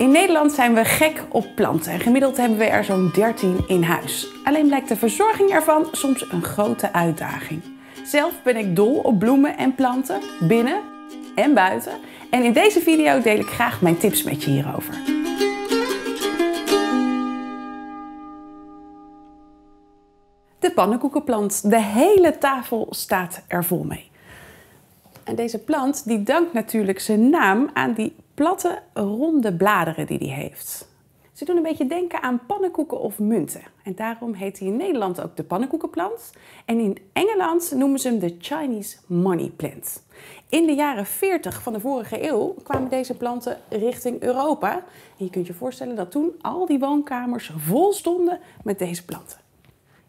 In Nederland zijn we gek op planten en gemiddeld hebben we er zo'n 13 in huis. Alleen blijkt de verzorging ervan soms een grote uitdaging. Zelf ben ik dol op bloemen en planten, binnen en buiten. En in deze video deel ik graag mijn tips met je hierover. De pannenkoekenplant. De hele tafel staat er vol mee. En deze plant die dankt natuurlijk zijn naam aan die platte, ronde bladeren die hij heeft. Ze doen een beetje denken aan pannenkoeken of munten. En daarom heet hij in Nederland ook de pannenkoekenplant. En in Engeland noemen ze hem de Chinese money plant. In de jaren 40 van de vorige eeuw kwamen deze planten richting Europa. En je kunt je voorstellen dat toen al die woonkamers vol stonden met deze planten.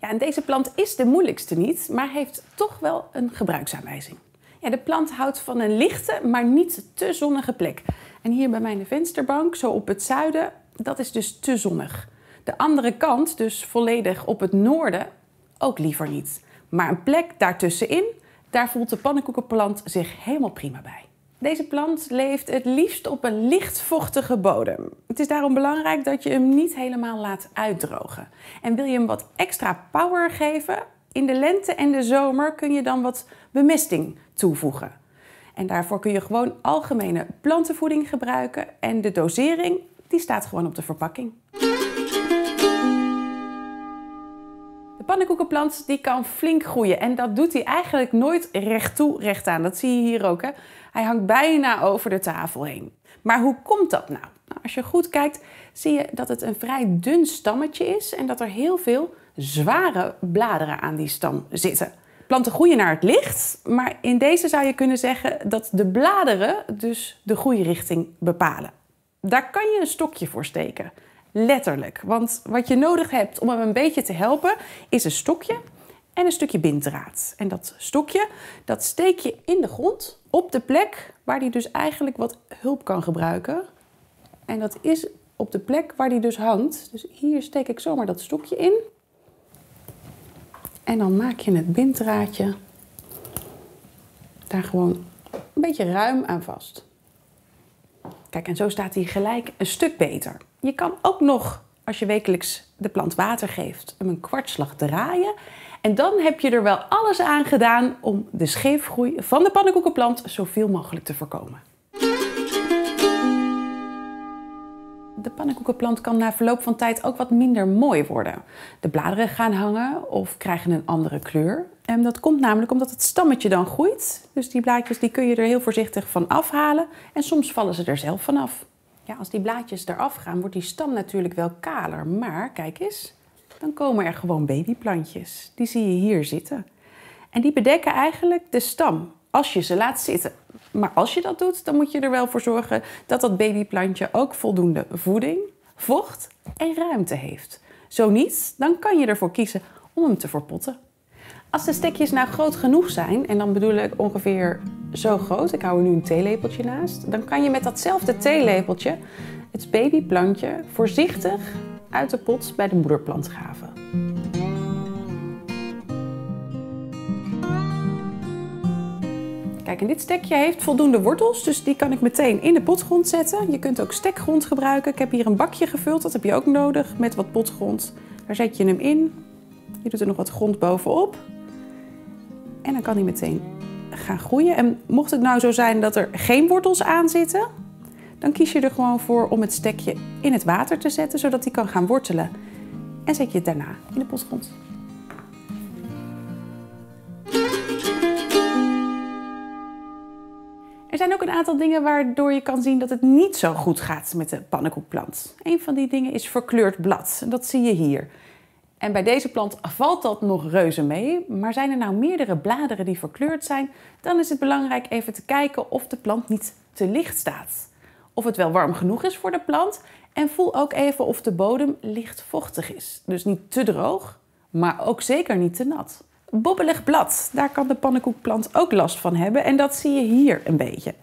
Ja, en deze plant is de moeilijkste niet, maar heeft toch wel een gebruiksaanwijzing. Ja, de plant houdt van een lichte, maar niet te zonnige plek. En hier bij mijn vensterbank, zo op het zuiden, dat is dus te zonnig. De andere kant, dus volledig op het noorden, ook liever niet. Maar een plek daartussenin, daar voelt de pannenkoekenplant zich helemaal prima bij. Deze plant leeft het liefst op een lichtvochtige bodem. Het is daarom belangrijk dat je hem niet helemaal laat uitdrogen. En wil je hem wat extra power geven, in de lente en de zomer kun je dan wat bemesting toevoegen. En daarvoor kun je gewoon algemene plantenvoeding gebruiken en de dosering die staat gewoon op de verpakking. De pannenkoekenplant die kan flink groeien en dat doet hij eigenlijk nooit recht toe, recht aan. Dat zie je hier ook. Hè? Hij hangt bijna over de tafel heen. Maar hoe komt dat nou? nou? Als je goed kijkt, zie je dat het een vrij dun stammetje is en dat er heel veel zware bladeren aan die stam zitten. Planten groeien naar het licht, maar in deze zou je kunnen zeggen dat de bladeren dus de groeirichting bepalen. Daar kan je een stokje voor steken. Letterlijk. Want wat je nodig hebt om hem een beetje te helpen, is een stokje en een stukje binddraad. En dat stokje, dat steek je in de grond op de plek waar hij dus eigenlijk wat hulp kan gebruiken. En dat is op de plek waar hij dus hangt. Dus hier steek ik zomaar dat stokje in. En dan maak je het binddraadje daar gewoon een beetje ruim aan vast. Kijk, en zo staat hij gelijk een stuk beter. Je kan ook nog, als je wekelijks de plant water geeft, hem een kwartslag draaien. En dan heb je er wel alles aan gedaan om de scheefgroei van de pannenkoekenplant zoveel mogelijk te voorkomen. De pannenkoekenplant kan na verloop van tijd ook wat minder mooi worden. De bladeren gaan hangen of krijgen een andere kleur. En dat komt namelijk omdat het stammetje dan groeit. Dus die blaadjes die kun je er heel voorzichtig van afhalen. En soms vallen ze er zelf vanaf. Ja, als die blaadjes eraf gaan, wordt die stam natuurlijk wel kaler. Maar kijk eens, dan komen er gewoon babyplantjes. Die zie je hier zitten. En die bedekken eigenlijk de stam als je ze laat zitten. Maar als je dat doet, dan moet je er wel voor zorgen dat dat babyplantje ook voldoende voeding, vocht en ruimte heeft. Zo niet, dan kan je ervoor kiezen om hem te verpotten. Als de stekjes nou groot genoeg zijn, en dan bedoel ik ongeveer zo groot, ik hou er nu een theelepeltje naast, dan kan je met datzelfde theelepeltje het babyplantje voorzichtig uit de pot bij de moederplant graven. Kijk, en dit stekje heeft voldoende wortels, dus die kan ik meteen in de potgrond zetten. Je kunt ook stekgrond gebruiken. Ik heb hier een bakje gevuld, dat heb je ook nodig, met wat potgrond. Daar zet je hem in. Je doet er nog wat grond bovenop. En dan kan hij meteen gaan groeien. En mocht het nou zo zijn dat er geen wortels aan zitten, dan kies je er gewoon voor om het stekje in het water te zetten, zodat hij kan gaan wortelen. En zet je het daarna in de potgrond. Er zijn ook een aantal dingen waardoor je kan zien dat het niet zo goed gaat met de pannenkoekplant. Een van die dingen is verkleurd blad. En dat zie je hier. En bij deze plant valt dat nog reuze mee. Maar zijn er nou meerdere bladeren die verkleurd zijn, dan is het belangrijk even te kijken of de plant niet te licht staat. Of het wel warm genoeg is voor de plant. En voel ook even of de bodem licht vochtig is. Dus niet te droog, maar ook zeker niet te nat bobbelig blad. Daar kan de pannenkoekplant ook last van hebben en dat zie je hier een beetje.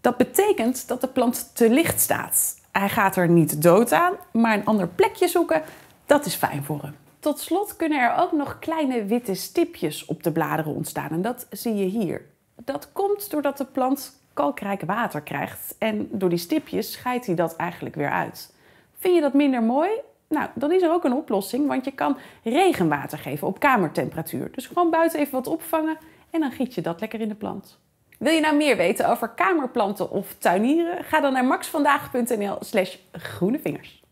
Dat betekent dat de plant te licht staat. Hij gaat er niet dood aan, maar een ander plekje zoeken, dat is fijn voor hem. Tot slot kunnen er ook nog kleine witte stipjes op de bladeren ontstaan en dat zie je hier. Dat komt doordat de plant kalkrijk water krijgt. En door die stipjes scheidt hij dat eigenlijk weer uit. Vind je dat minder mooi? Nou, dan is er ook een oplossing, want je kan regenwater geven op kamertemperatuur. Dus gewoon buiten even wat opvangen en dan giet je dat lekker in de plant. Wil je nou meer weten over kamerplanten of tuinieren? Ga dan naar maxvandaag.nl slash groenevingers.